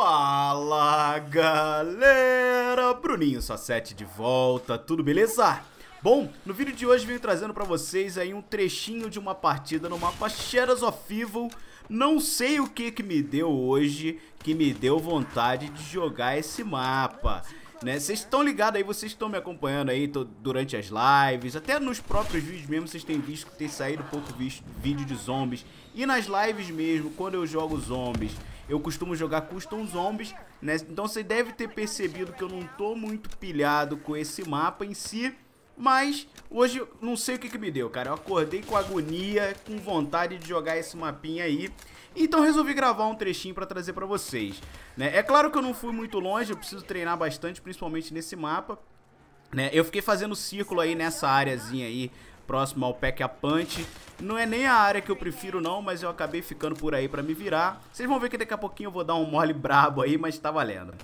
Fala galera, Bruninho só 7 de volta, tudo beleza? Bom, no vídeo de hoje venho trazendo pra vocês aí um trechinho de uma partida no mapa Shadows of Evil Não sei o que que me deu hoje, que me deu vontade de jogar esse mapa né? Vocês estão ligados aí, vocês estão me acompanhando aí durante as lives, até nos próprios vídeos mesmo, vocês têm visto que tem saído pouco vídeo de zombies. E nas lives mesmo, quando eu jogo zombies, eu costumo jogar custom zombies, né? Então você deve ter percebido que eu não tô muito pilhado com esse mapa em si. Mas hoje não sei o que, que me deu, cara. Eu acordei com agonia, com vontade de jogar esse mapinha aí. Então resolvi gravar um trechinho para trazer para vocês. Né? É claro que eu não fui muito longe, eu preciso treinar bastante, principalmente nesse mapa. Né? Eu fiquei fazendo círculo aí nessa áreazinha aí, próximo ao Pack a Punch. Não é nem a área que eu prefiro não, mas eu acabei ficando por aí pra me virar. Vocês vão ver que daqui a pouquinho eu vou dar um mole brabo aí, mas tá valendo.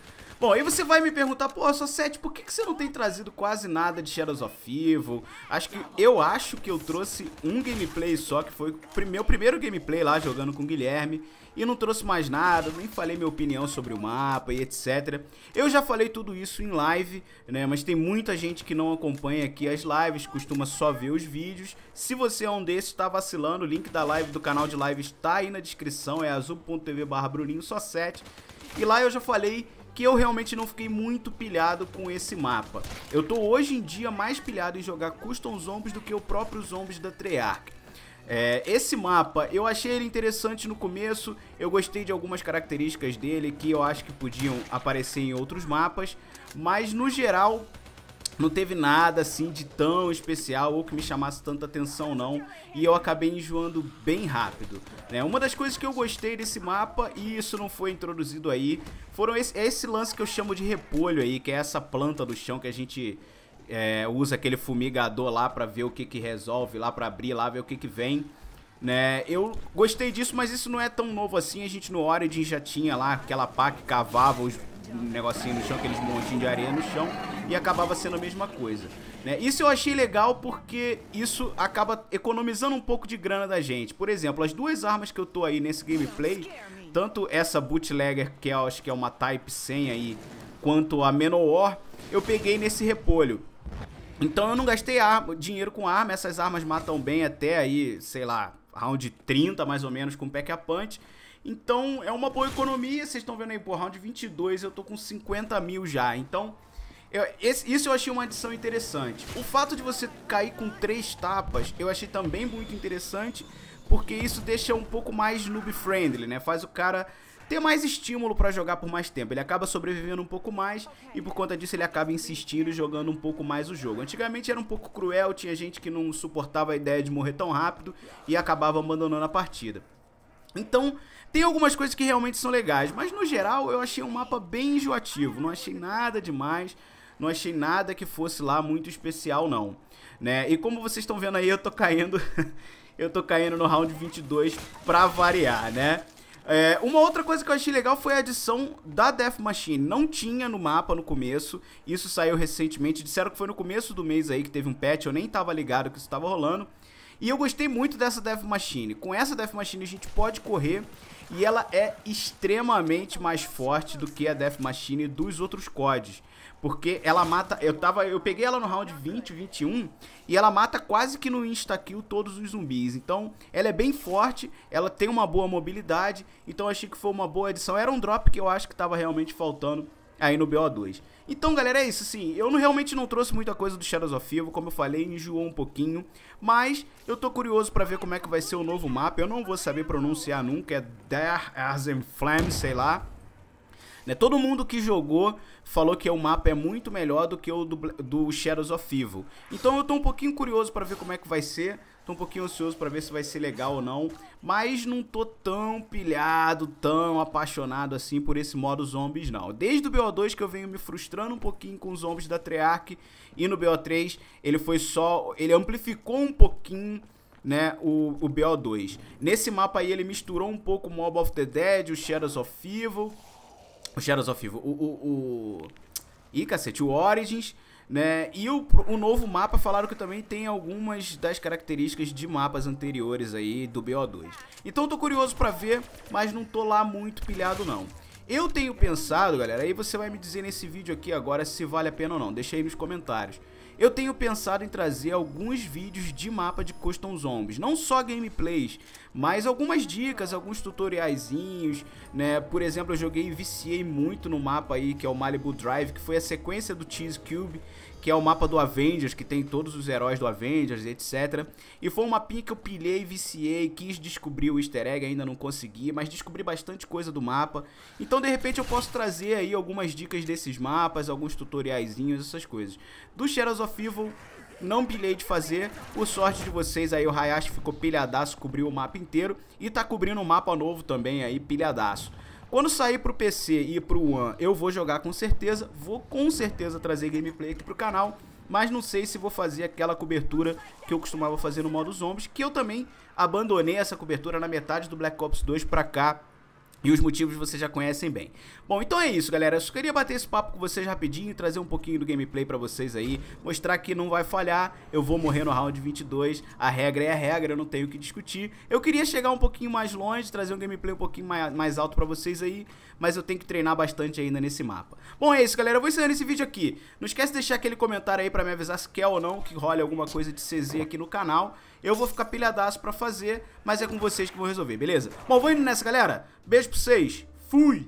Bom, aí você vai me perguntar, pô, só 7, por que, que você não tem trazido quase nada de Shadows of Evil? Acho que, eu acho que eu trouxe um gameplay só, que foi o meu primeiro gameplay lá jogando com o Guilherme. E não trouxe mais nada, nem falei minha opinião sobre o mapa e etc. Eu já falei tudo isso em live, né? Mas tem muita gente que não acompanha aqui as lives, costuma só ver os vídeos. Se você é um desses, tá vacilando, o link da live do canal de live está aí na descrição, é azul.tv barra Bruninho só 7. E lá eu já falei que eu realmente não fiquei muito pilhado com esse mapa. Eu tô hoje em dia mais pilhado em jogar Custom Zombies do que o próprio Zombies da Treyarch. É, esse mapa, eu achei ele interessante no começo, eu gostei de algumas características dele que eu acho que podiam aparecer em outros mapas, mas no geral não teve nada assim de tão especial ou que me chamasse tanta atenção não, e eu acabei enjoando bem rápido. Né? Uma das coisas que eu gostei desse mapa, e isso não foi introduzido aí, foram esse, é esse lance que eu chamo de repolho aí, que é essa planta do chão que a gente é, usa aquele fumigador lá pra ver o que que resolve, lá pra abrir, lá ver o que que vem. Né? Eu gostei disso, mas isso não é tão novo assim. A gente no Origin já tinha lá aquela pá que cavava os negocinhos no chão, aqueles montinhos de areia no chão e acabava sendo a mesma coisa. Né? Isso eu achei legal porque isso acaba economizando um pouco de grana da gente. Por exemplo, as duas armas que eu tô aí nesse gameplay, tanto essa bootlegger, que eu acho que é uma Type 100 aí, quanto a Menor, eu peguei nesse repolho. Então eu não gastei arma, dinheiro com arma, essas armas matam bem até aí, sei lá, round 30 mais ou menos com pack a punch. Então é uma boa economia, vocês estão vendo aí, por round 22 eu tô com 50 mil já. Então eu, esse, isso eu achei uma adição interessante. O fato de você cair com três tapas eu achei também muito interessante, porque isso deixa um pouco mais noob friendly, né? Faz o cara ter mais estímulo para jogar por mais tempo. Ele acaba sobrevivendo um pouco mais e por conta disso ele acaba insistindo e jogando um pouco mais o jogo. Antigamente era um pouco cruel, tinha gente que não suportava a ideia de morrer tão rápido e acabava abandonando a partida. Então, tem algumas coisas que realmente são legais, mas no geral eu achei um mapa bem enjoativo, não achei nada demais, não achei nada que fosse lá muito especial não, né? E como vocês estão vendo aí, eu tô caindo, eu tô caindo no round 22 pra variar, né? É, uma outra coisa que eu achei legal foi a adição da Death Machine. Não tinha no mapa no começo, isso saiu recentemente. Disseram que foi no começo do mês aí que teve um patch, eu nem tava ligado que isso tava rolando. E eu gostei muito dessa Death Machine. Com essa Death Machine a gente pode correr e ela é extremamente mais forte do que a Death Machine dos outros CODs. Porque ela mata. Eu tava. Eu peguei ela no round 20, 21. E ela mata quase que no insta-kill todos os zumbis. Então, ela é bem forte. Ela tem uma boa mobilidade. Então, achei que foi uma boa edição. Era um drop que eu acho que tava realmente faltando aí no BO2. Então, galera, é isso, assim, eu não, realmente não trouxe muita coisa do Shadows of Evil, como eu falei, enjoou um pouquinho, mas eu tô curioso pra ver como é que vai ser o novo mapa, eu não vou saber pronunciar nunca, é Der Arzen Flame, sei lá, né? Todo mundo que jogou falou que o mapa é muito melhor do que o do, do Shadows of Evil. Então eu tô um pouquinho curioso para ver como é que vai ser. Tô um pouquinho ansioso para ver se vai ser legal ou não. Mas não tô tão pilhado, tão apaixonado assim por esse modo zombies não. Desde o BO2 que eu venho me frustrando um pouquinho com os zombies da Treyarch. E no BO3 ele foi só... Ele amplificou um pouquinho né, o, o BO2. Nesse mapa aí ele misturou um pouco o Mob of the Dead, o Shadows of Evil o Shadows of Evil, o, o, o... Ih, cacete, o Origins, né? E o, o novo mapa falaram que também tem algumas das características de mapas anteriores aí do BO2. Então tô curioso pra ver, mas não tô lá muito pilhado não. Eu tenho pensado, galera, aí você vai me dizer nesse vídeo aqui agora se vale a pena ou não, deixa aí nos comentários. Eu tenho pensado em trazer alguns vídeos de mapa de Custom Zombies, não só gameplays, mas algumas dicas, alguns tutoriaizinhos, né? Por exemplo, eu joguei e viciei muito no mapa aí, que é o Malibu Drive, que foi a sequência do Cheese Cube, que é o mapa do Avengers, que tem todos os heróis do Avengers, etc. E foi um mapinha que eu pilhei, viciei, quis descobrir o easter egg, ainda não consegui, mas descobri bastante coisa do mapa. Então, de repente, eu posso trazer aí algumas dicas desses mapas, alguns tutoriaizinhos, essas coisas. Do Shadows of Evil, não pilhei de fazer. Por sorte de vocês aí, o Hayashi ficou pilhadaço, cobriu o mapa inteiro. E tá cobrindo um mapa novo também aí, pilhadaço. Quando sair pro PC e pro One, eu vou jogar com certeza. Vou com certeza trazer gameplay aqui pro canal. Mas não sei se vou fazer aquela cobertura que eu costumava fazer no modo zombies. Que eu também abandonei essa cobertura na metade do Black Ops 2 pra cá. E os motivos vocês já conhecem bem. Bom, então é isso, galera. Eu só queria bater esse papo com vocês rapidinho, trazer um pouquinho do gameplay pra vocês aí, mostrar que não vai falhar, eu vou morrer no round 22, a regra é a regra, eu não tenho o que discutir. Eu queria chegar um pouquinho mais longe, trazer um gameplay um pouquinho mais, mais alto pra vocês aí, mas eu tenho que treinar bastante ainda nesse mapa. Bom, é isso, galera. Eu vou encerrando esse vídeo aqui. Não esquece de deixar aquele comentário aí pra me avisar se quer ou não que role alguma coisa de CZ aqui no canal. Eu vou ficar pilhadaço pra fazer, mas é com vocês que vou resolver, beleza? Bom, vou indo nessa, galera. Beijo pra vocês. Fui!